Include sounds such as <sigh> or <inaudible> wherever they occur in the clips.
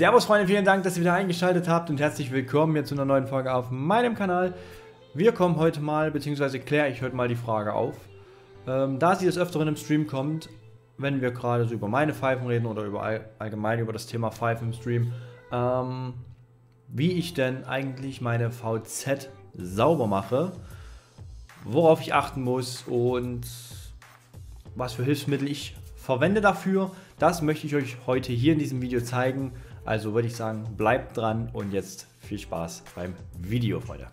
Servus Freunde, vielen Dank, dass ihr wieder eingeschaltet habt und herzlich willkommen hier zu einer neuen Folge auf meinem Kanal. Wir kommen heute mal, beziehungsweise kläre ich heute mal die Frage auf, ähm, da sie des Öfteren im Stream kommt, wenn wir gerade so über meine Pfeifen reden oder über all, allgemein über das Thema Pfeifen im Stream, ähm, wie ich denn eigentlich meine VZ sauber mache, worauf ich achten muss und was für Hilfsmittel ich verwende dafür. Das möchte ich euch heute hier in diesem Video zeigen. Also würde ich sagen, bleibt dran und jetzt viel Spaß beim Video, Freunde.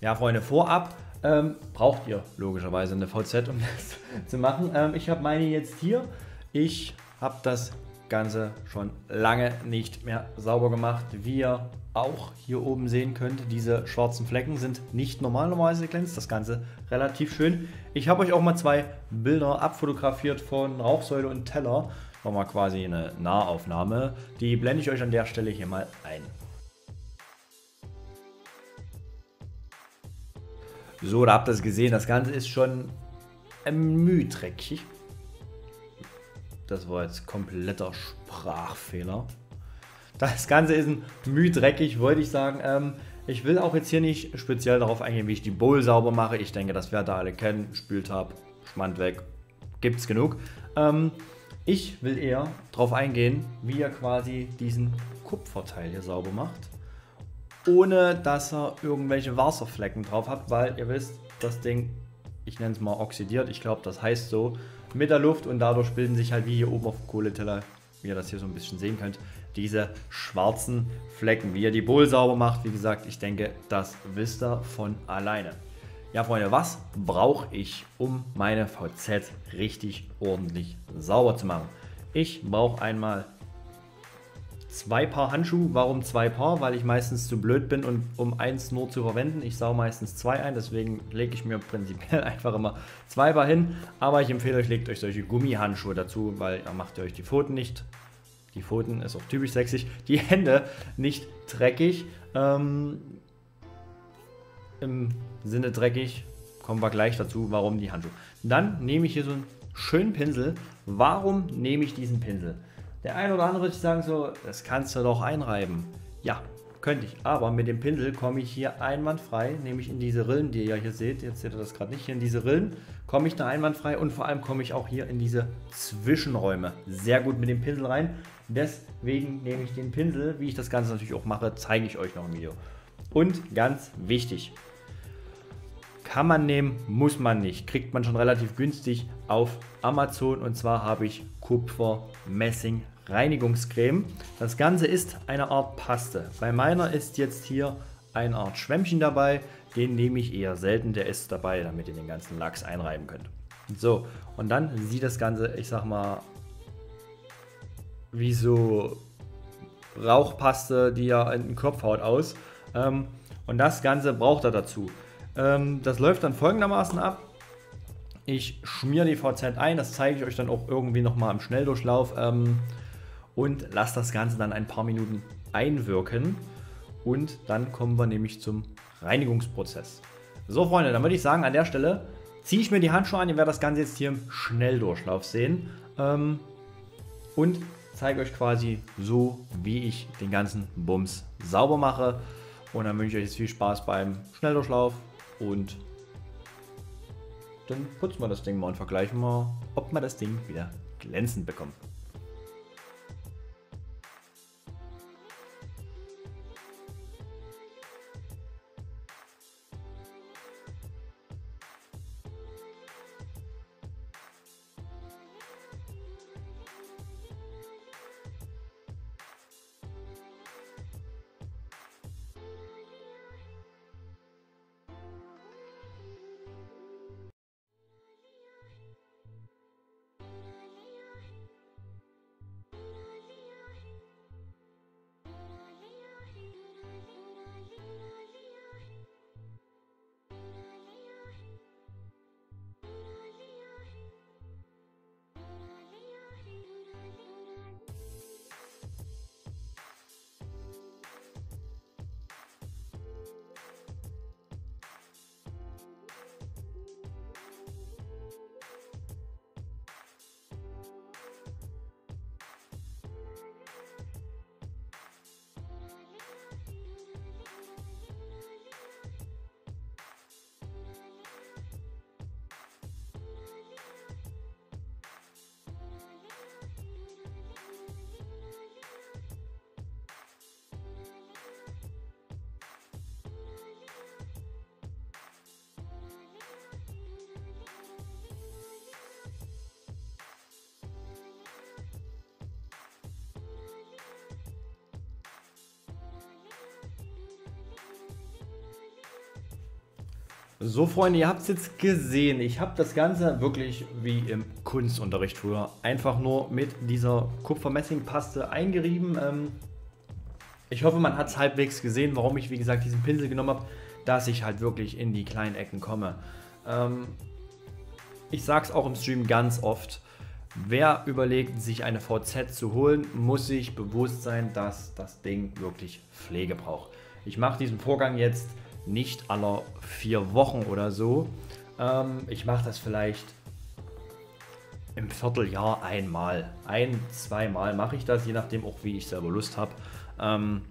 Ja, Freunde, vorab ähm, braucht ihr logischerweise eine VZ, um <laughs> das zu machen. Ähm, ich habe meine jetzt hier. Ich habe das Ganze schon lange nicht mehr sauber gemacht. Wie ihr auch hier oben sehen könnt, diese schwarzen Flecken sind nicht normal normalerweise glänzt. Das Ganze relativ schön. Ich habe euch auch mal zwei Bilder abfotografiert von Rauchsäule und Teller. Nochmal quasi eine Nahaufnahme. Die blende ich euch an der Stelle hier mal ein. So, da habt ihr es gesehen. Das Ganze ist schon mühtreckig. Das war jetzt kompletter Sprachfehler. Das Ganze ist ein mühdreckig, wollte ich sagen. Ähm, ich will auch jetzt hier nicht speziell darauf eingehen, wie ich die Bowl sauber mache. Ich denke, das werdet ihr alle kennen. Spültab, Schmand weg, gibt's genug. Ähm, ich will eher darauf eingehen, wie ihr quasi diesen Kupferteil hier sauber macht, ohne dass ihr irgendwelche Wasserflecken drauf habt, weil ihr wisst, das Ding, ich nenne es mal oxidiert, ich glaube, das heißt so, mit der Luft und dadurch bilden sich halt wie hier oben auf dem Kohleteller, wie ihr das hier so ein bisschen sehen könnt, diese schwarzen Flecken. Wie ihr die Bowl sauber macht, wie gesagt, ich denke, das wisst ihr von alleine. Ja, Freunde, was brauche ich, um meine VZ richtig ordentlich sauber zu machen? Ich brauche einmal zwei Paar Handschuhe. Warum zwei Paar? Weil ich meistens zu blöd bin, und, um eins nur zu verwenden. Ich sau meistens zwei ein, deswegen lege ich mir prinzipiell <laughs> einfach immer zwei Paar hin. Aber ich empfehle euch, legt euch solche Gummihandschuhe dazu, weil ihr macht ihr euch die Pfoten nicht. Die Pfoten ist auch typisch sexy. Die Hände nicht dreckig. Ähm, Im Sinne dreckig kommen wir gleich dazu, warum die Handschuhe. Dann nehme ich hier so einen schönen Pinsel. Warum nehme ich diesen Pinsel? Der eine oder andere wird sagen so, das kannst du doch einreiben. Ja, könnte ich. Aber mit dem Pinsel komme ich hier einwandfrei, nämlich in diese Rillen, die ihr hier seht. Jetzt seht ihr das gerade nicht. Hier in diese Rillen komme ich da einwandfrei und vor allem komme ich auch hier in diese Zwischenräume sehr gut mit dem Pinsel rein. Deswegen nehme ich den Pinsel. Wie ich das Ganze natürlich auch mache, zeige ich euch noch im Video. Und ganz wichtig, kann man nehmen, muss man nicht. Kriegt man schon relativ günstig auf Amazon. Und zwar habe ich Kupfer Messing Reinigungscreme. Das Ganze ist eine Art Paste. Bei meiner ist jetzt hier eine Art Schwämmchen dabei. Den nehme ich eher selten. Der ist dabei, damit ihr den ganzen Lachs einreiben könnt. So, und dann sieht das Ganze, ich sag mal, wie so Rauchpaste, die ja in den Kopf haut, aus. Ähm, und das Ganze braucht er dazu. Ähm, das läuft dann folgendermaßen ab. Ich schmiere die VZ ein, das zeige ich euch dann auch irgendwie nochmal im Schnelldurchlauf ähm, und lasse das Ganze dann ein paar Minuten einwirken und dann kommen wir nämlich zum Reinigungsprozess. So Freunde, dann würde ich sagen, an der Stelle ziehe ich mir die Handschuhe an, ihr werdet das Ganze jetzt hier im Schnelldurchlauf sehen und zeige euch quasi so, wie ich den ganzen Bums sauber mache und dann wünsche ich euch jetzt viel Spaß beim Schnelldurchlauf und dann putzen wir das Ding mal und vergleichen mal, ob wir das Ding wieder glänzend bekommen. So Freunde, ihr habt es jetzt gesehen. Ich habe das Ganze wirklich wie im Kunstunterricht früher einfach nur mit dieser Kupfermessingpaste eingerieben. Ähm, ich hoffe, man hat es halbwegs gesehen, warum ich wie gesagt diesen Pinsel genommen habe, dass ich halt wirklich in die kleinen Ecken komme. Ähm, ich sage es auch im Stream ganz oft. Wer überlegt, sich eine VZ zu holen, muss sich bewusst sein, dass das Ding wirklich Pflege braucht. Ich mache diesen Vorgang jetzt nicht aller vier Wochen oder so. Ähm, ich mache das vielleicht im Vierteljahr einmal. Ein, zweimal mache ich das, je nachdem auch wie ich selber Lust habe. Ähm,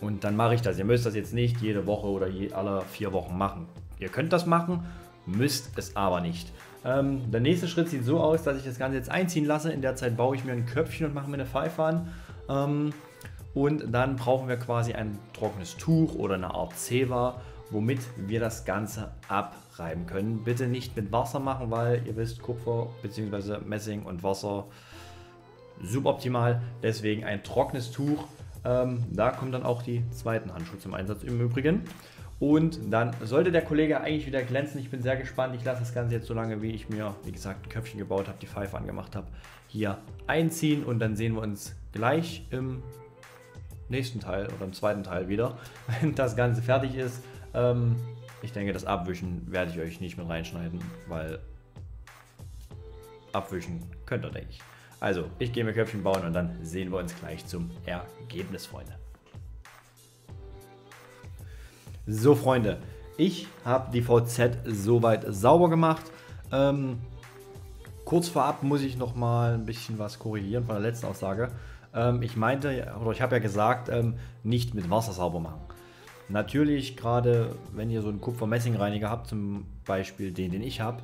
und dann mache ich das. Ihr müsst das jetzt nicht jede Woche oder je, alle vier Wochen machen. Ihr könnt das machen, müsst es aber nicht. Ähm, der nächste Schritt sieht so aus, dass ich das Ganze jetzt einziehen lasse. In der Zeit baue ich mir ein Köpfchen und mache mir eine Pfeife an. Ähm, und dann brauchen wir quasi ein trockenes Tuch oder eine Art Zewa, womit wir das Ganze abreiben können. Bitte nicht mit Wasser machen, weil ihr wisst, Kupfer bzw. Messing und Wasser suboptimal. Deswegen ein trockenes Tuch. Ähm, da kommen dann auch die zweiten Handschuhe zum Einsatz im Übrigen. Und dann sollte der Kollege eigentlich wieder glänzen. Ich bin sehr gespannt. Ich lasse das Ganze jetzt so lange, wie ich mir, wie gesagt, ein Köpfchen gebaut habe, die Pfeife angemacht habe, hier einziehen. Und dann sehen wir uns gleich im nächsten Teil oder im zweiten Teil wieder, wenn das Ganze fertig ist. Ähm, ich denke, das Abwischen werde ich euch nicht mit reinschneiden, weil abwischen könnt ihr, denke ich. Also, ich gehe mir Köpfchen bauen und dann sehen wir uns gleich zum Ergebnis, Freunde. So, Freunde, ich habe die VZ soweit sauber gemacht. Ähm, kurz vorab muss ich noch mal ein bisschen was korrigieren von der letzten Aussage. Ähm, ich meinte, oder ich habe ja gesagt, ähm, nicht mit Wasser sauber machen. Natürlich, gerade wenn ihr so einen Kupfer-Messing-Reiniger habt, zum Beispiel den, den ich habe,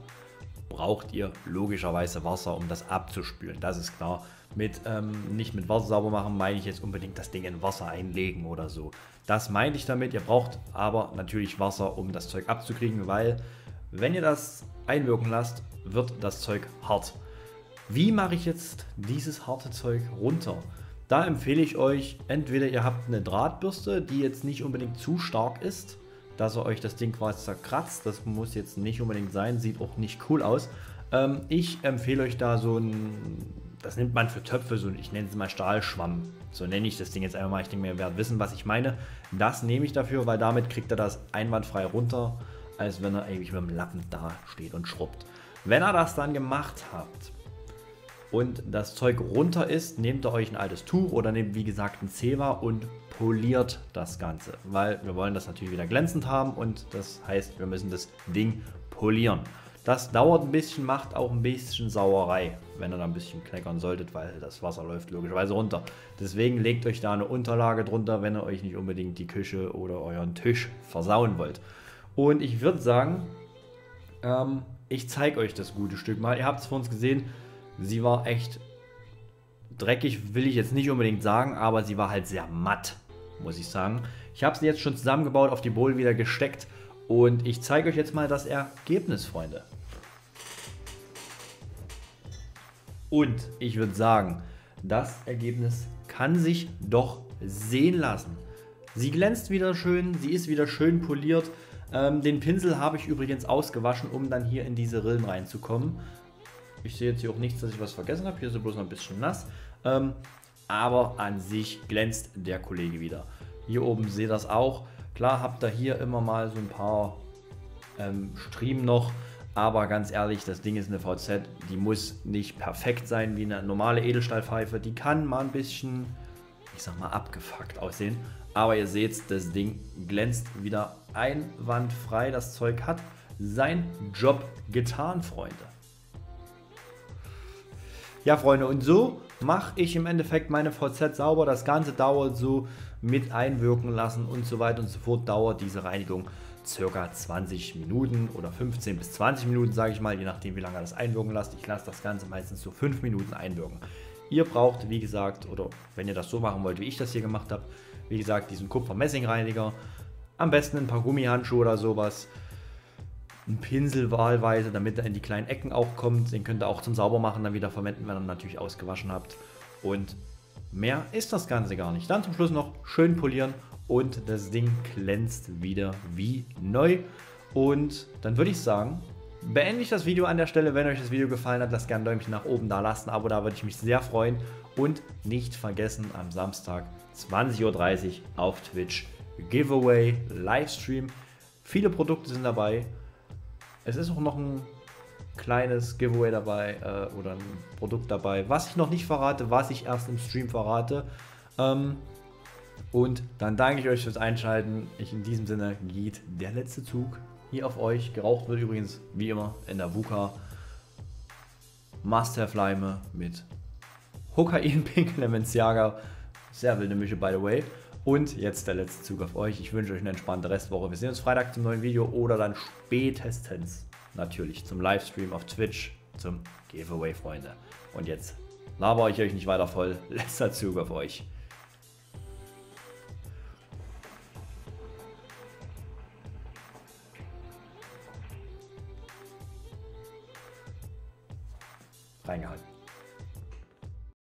braucht ihr logischerweise Wasser, um das abzuspülen. Das ist klar. Mit ähm, nicht mit Wasser sauber machen meine ich jetzt unbedingt das Ding in Wasser einlegen oder so. Das meine ich damit. Ihr braucht aber natürlich Wasser, um das Zeug abzukriegen, weil wenn ihr das einwirken lasst, wird das Zeug hart. Wie mache ich jetzt dieses harte Zeug runter? Da empfehle ich euch, entweder ihr habt eine Drahtbürste, die jetzt nicht unbedingt zu stark ist, dass ihr euch das Ding quasi zerkratzt. Das muss jetzt nicht unbedingt sein, sieht auch nicht cool aus. Ähm, ich empfehle euch da so ein, das nimmt man für Töpfe, so ich nenne es mal Stahlschwamm. So nenne ich das Ding jetzt einfach mal. Ich denke, ihr werdet wissen, was ich meine. Das nehme ich dafür, weil damit kriegt er das einwandfrei runter, als wenn er eigentlich mit dem Lappen da steht und schrubbt. Wenn ihr das dann gemacht habt, und das Zeug runter ist, nehmt ihr euch ein altes Tuch oder nehmt wie gesagt ein Zewa und poliert das Ganze, weil wir wollen das natürlich wieder glänzend haben und das heißt, wir müssen das Ding polieren. Das dauert ein bisschen, macht auch ein bisschen Sauerei, wenn ihr da ein bisschen kleckern solltet, weil das Wasser läuft logischerweise runter. Deswegen legt euch da eine Unterlage drunter, wenn ihr euch nicht unbedingt die Küche oder euren Tisch versauen wollt. Und ich würde sagen, ähm, ich zeige euch das gute Stück mal. Ihr habt es vor uns gesehen, Sie war echt dreckig, will ich jetzt nicht unbedingt sagen, aber sie war halt sehr matt, muss ich sagen. Ich habe sie jetzt schon zusammengebaut, auf die Bowl wieder gesteckt und ich zeige euch jetzt mal das Ergebnis, Freunde. Und ich würde sagen, das Ergebnis kann sich doch sehen lassen. Sie glänzt wieder schön, sie ist wieder schön poliert. Ähm, den Pinsel habe ich übrigens ausgewaschen, um dann hier in diese Rillen reinzukommen. Ich sehe jetzt hier auch nichts, dass ich was vergessen habe. Hier ist er bloß noch ein bisschen nass. Ähm, aber an sich glänzt der Kollege wieder. Hier oben seht ihr das auch. Klar habt ihr hier immer mal so ein paar ähm, Striemen noch. Aber ganz ehrlich, das Ding ist eine VZ, die muss nicht perfekt sein wie eine normale Edelstahlpfeife. Die kann mal ein bisschen, ich sag mal, abgefuckt aussehen. Aber ihr seht, das Ding glänzt wieder einwandfrei. Das Zeug hat seinen Job getan, Freunde. Ja, Freunde, und so mache ich im Endeffekt meine VZ sauber. Das Ganze dauert so mit einwirken lassen und so weiter und so fort. Dauert diese Reinigung circa 20 Minuten oder 15 bis 20 Minuten, sage ich mal, je nachdem, wie lange das einwirken lasst. Ich lasse das Ganze meistens so 5 Minuten einwirken. Ihr braucht, wie gesagt, oder wenn ihr das so machen wollt, wie ich das hier gemacht habe, wie gesagt, diesen Kupfer-Messing-Reiniger. Am besten ein paar Gummihandschuhe oder sowas einen Pinsel wahlweise, damit er in die kleinen Ecken auch kommt. Den könnt ihr auch zum Saubermachen dann wieder verwenden, wenn ihr natürlich ausgewaschen habt. Und mehr ist das Ganze gar nicht. Dann zum Schluss noch schön polieren und das Ding glänzt wieder wie neu. Und dann würde ich sagen, beende ich das Video an der Stelle. Wenn euch das Video gefallen hat, lasst gerne ein Däumchen nach oben da, lasst ein Abo da, würde ich mich sehr freuen. Und nicht vergessen, am Samstag 20.30 Uhr auf Twitch Giveaway, Livestream. Viele Produkte sind dabei. Es ist auch noch ein kleines Giveaway dabei äh, oder ein Produkt dabei, was ich noch nicht verrate, was ich erst im Stream verrate. Ähm, und dann danke ich euch fürs Einschalten. Ich in diesem Sinne geht der letzte Zug hier auf euch. Geraucht wird übrigens wie immer in der VUCA Must-Have-Leime mit Hokain <laughs> Pink Lemonsiaga. Sehr wilde Mische, by the way. Und jetzt der letzte Zug auf euch. Ich wünsche euch eine entspannte Restwoche. Wir sehen uns Freitag zum neuen Video oder dann spätestens natürlich zum Livestream auf Twitch, zum Giveaway, Freunde. Und jetzt laber ich euch nicht weiter voll. <laughs> Letzter Zug auf euch. Reingehalten.